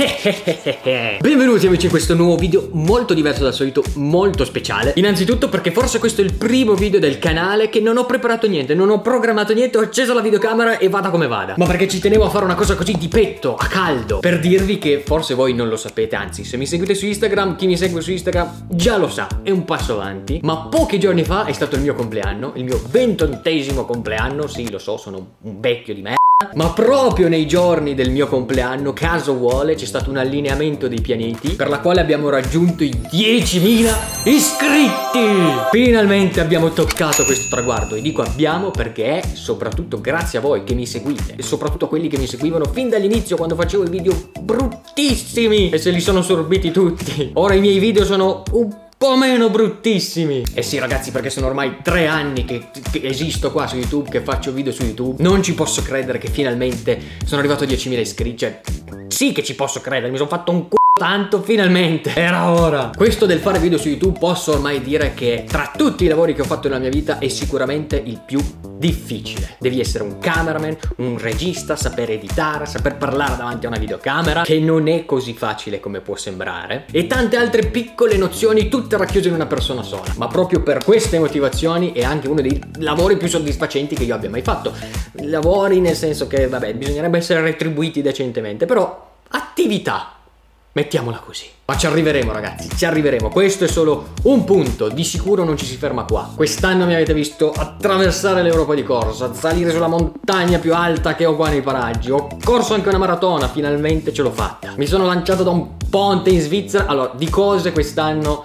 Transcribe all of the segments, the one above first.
Benvenuti amici in questo nuovo video molto diverso dal solito, molto speciale. Innanzitutto perché forse questo è il primo video del canale che non ho preparato niente, non ho programmato niente, ho acceso la videocamera e vada come vada. Ma perché ci tenevo a fare una cosa così di petto, a caldo Per dirvi che forse voi non lo sapete, anzi se mi seguite su Instagram, chi mi segue su Instagram già lo sa, è un passo avanti. Ma pochi giorni fa è stato il mio compleanno, il mio ventottesimo compleanno, sì lo so, sono un vecchio di me ma proprio nei giorni del mio compleanno, caso vuole, c'è stato un allineamento dei pianeti per la quale abbiamo raggiunto i 10.000 iscritti! Finalmente abbiamo toccato questo traguardo e dico abbiamo perché è soprattutto grazie a voi che mi seguite e soprattutto a quelli che mi seguivano fin dall'inizio quando facevo i video bruttissimi e se li sono sorbiti tutti. Ora i miei video sono un po' meno bruttissimi. E sì ragazzi perché sono ormai tre anni che, che, esisto qua su YouTube, che faccio video su YouTube. Non ci posso credere che finalmente sono arrivato a 10.000 iscritti. Cioè, sì che ci posso credere, mi sono fatto un c***o tanto finalmente. Era ora. Questo del fare video su youtube posso ormai dire che tra tutti i lavori che ho fatto nella mia vita è sicuramente il più difficile. Devi essere un cameraman un regista saper editare saper parlare davanti a una videocamera che non è così facile come può sembrare e tante altre piccole nozioni tutte racchiuse in una persona sola. Ma proprio per queste motivazioni è anche uno dei lavori più soddisfacenti che io abbia mai fatto. Lavori nel senso che vabbè bisognerebbe essere retribuiti decentemente però attività Mettiamola così. Ma ci arriveremo ragazzi, ci arriveremo. Questo è solo un punto, di sicuro non ci si ferma qua. Quest'anno mi avete visto attraversare l'Europa di corsa, salire sulla montagna più alta che ho qua nei paraggi. Ho corso anche una maratona, finalmente ce l'ho fatta. Mi sono lanciato da un ponte in Svizzera. Allora, di cose quest'anno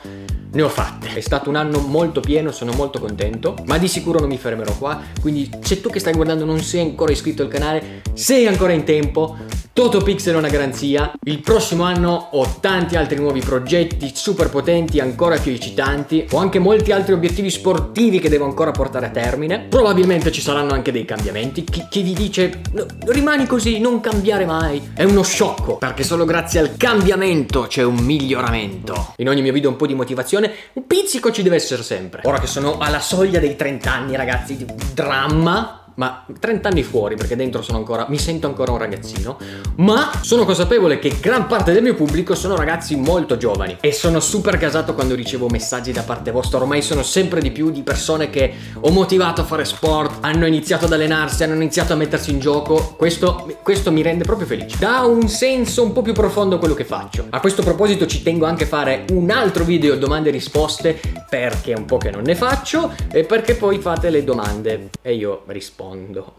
ne ho fatte. È stato un anno molto pieno, sono molto contento, ma di sicuro non mi fermerò qua. Quindi se tu che stai guardando non sei ancora iscritto al canale, sei ancora in tempo, Totopixel è una garanzia, il prossimo anno ho tanti altri nuovi progetti super potenti, ancora più eccitanti, ho anche molti altri obiettivi sportivi che devo ancora portare a termine, probabilmente ci saranno anche dei cambiamenti, chi, chi vi dice no, rimani così, non cambiare mai, è uno sciocco, perché solo grazie al cambiamento c'è un miglioramento. In ogni mio video un po' di motivazione, un pizzico ci deve essere sempre. Ora che sono alla soglia dei 30 anni ragazzi, dramma, ma 30 anni fuori perché dentro sono ancora, mi sento ancora un ragazzino, ma sono consapevole che gran parte del mio pubblico sono ragazzi molto giovani e sono super casato quando ricevo messaggi da parte vostra, ormai sono sempre di più di persone che ho motivato a fare sport, hanno iniziato ad allenarsi, hanno iniziato a mettersi in gioco, questo, questo mi rende proprio felice, dà un senso un po' più profondo quello che faccio. A questo proposito ci tengo anche a fare un altro video domande e risposte perché è un po' che non ne faccio e perché poi fate le domande e io rispondo rispondo.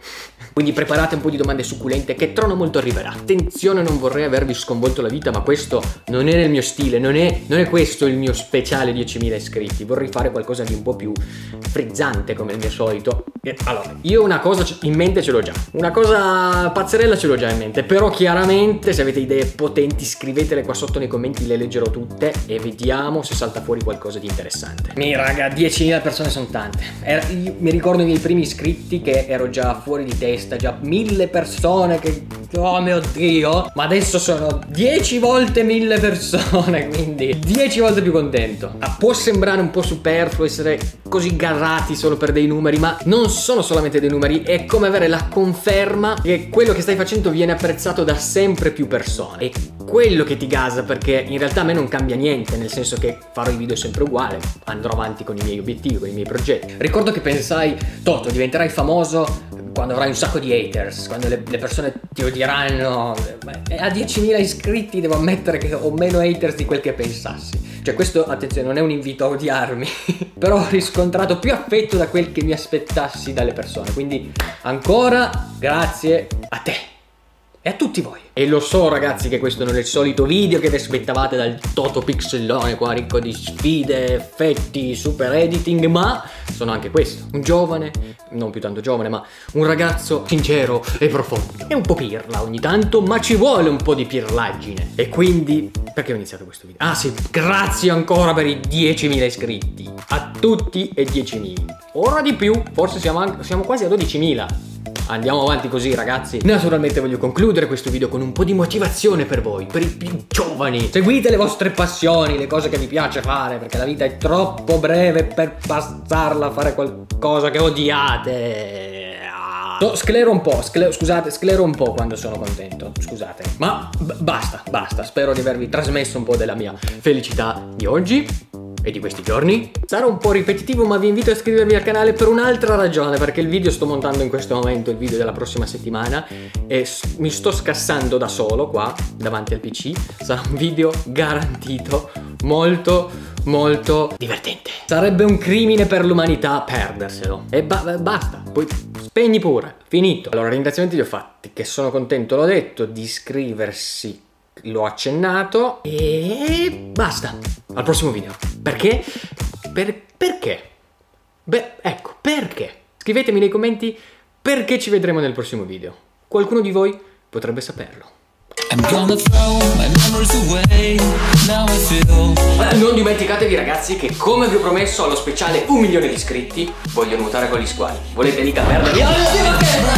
Quindi preparate un po' di domande succulente che trono molto arriverà. Attenzione, non vorrei avervi sconvolto la vita, ma questo non è nel mio stile, non è, non è questo il mio speciale 10.000 iscritti. Vorrei fare qualcosa di un po' più frizzante come il mio solito. E, allora, io una cosa in mente ce l'ho già. Una cosa pazzerella ce l'ho già in mente. Però chiaramente se avete idee potenti scrivetele qua sotto nei commenti, le leggerò tutte e vediamo se salta fuori qualcosa di interessante. Mi raga, 10.000 persone sono tante. Era, mi ricordo i miei primi iscritti che ero già fuori di testa, già mille persone che... Oh mio Dio! Ma adesso sono 10 volte mille persone, quindi 10 volte più contento. Ah, può sembrare un po' superfluo essere così garrati solo per dei numeri, ma non sono solamente dei numeri, è come avere la conferma che quello che stai facendo viene apprezzato da sempre più persone. E quello che ti gasa perché in realtà a me non cambia niente, nel senso che farò i video sempre uguali, andrò avanti con i miei obiettivi, con i miei progetti. Ricordo che pensai, Toto, diventerai famoso quando avrai un sacco di haters, quando le, le persone ti odieranno. A 10.000 iscritti devo ammettere che ho meno haters di quel che pensassi. Cioè questo, attenzione, non è un invito a odiarmi, però ho riscontrato più affetto da quel che mi aspettassi dalle persone. Quindi ancora grazie a te e a tutti voi. E lo so ragazzi che questo non è il solito video che vi aspettavate dal Toto Pixellone qua ricco di sfide, effetti, super editing, ma sono anche questo, un giovane, non più tanto giovane, ma un ragazzo sincero e profondo. È un po' pirla ogni tanto, ma ci vuole un po' di pirlaggine. E quindi, perché ho iniziato questo video? Ah sì, grazie ancora per i 10.000 iscritti. A tutti e 10.000. Ora di più, forse siamo, siamo quasi a 12.000 andiamo avanti così ragazzi Naturalmente voglio concludere questo video con un po' di motivazione per voi Per i più giovani Seguite le vostre passioni, le cose che vi piace fare Perché la vita è troppo breve per passarla a fare qualcosa che odiate ah. No, sclero un po', sclero, scusate, sclero un po' quando sono contento, scusate. Ma basta, basta, spero di avervi trasmesso un po' della mia felicità di oggi e di questi giorni. Sarà un po' ripetitivo ma vi invito a iscrivervi al canale per un'altra ragione perché il video sto montando in questo momento, il video della prossima settimana e mi sto scassando da solo qua davanti al pc. Sarà un video garantito molto molto divertente. Sarebbe un crimine per l'umanità perderselo. E ba basta, poi spegni pure, finito. Allora ringraziamenti li ho fatti, che sono contento, l'ho detto, di iscriversi l'ho accennato e basta. Al prossimo video. Perché? Per, perché? Beh, ecco, perché? Scrivetemi nei commenti perché ci vedremo nel prossimo video. Qualcuno di voi potrebbe saperlo. Non dimenticatevi ragazzi che come vi ho promesso allo speciale un milione di iscritti voglio nuotare con gli squali. Volete mica perdervi?